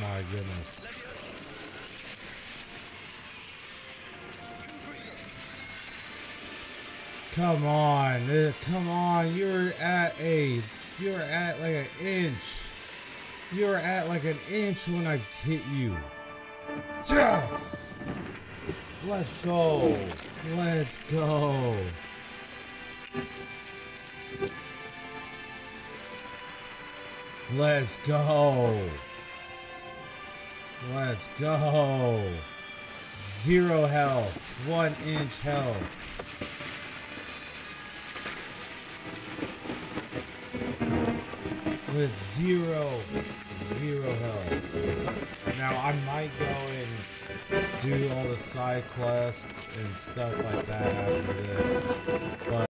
my goodness. Come on, uh, come on. You're at a, you're at like an inch. You're at like an inch when I hit you. Yes! Let's go. Let's go. Let's go. Let's go. Zero health. One inch health. With zero, zero health. Now I might go and do all the side quests and stuff like that after this. But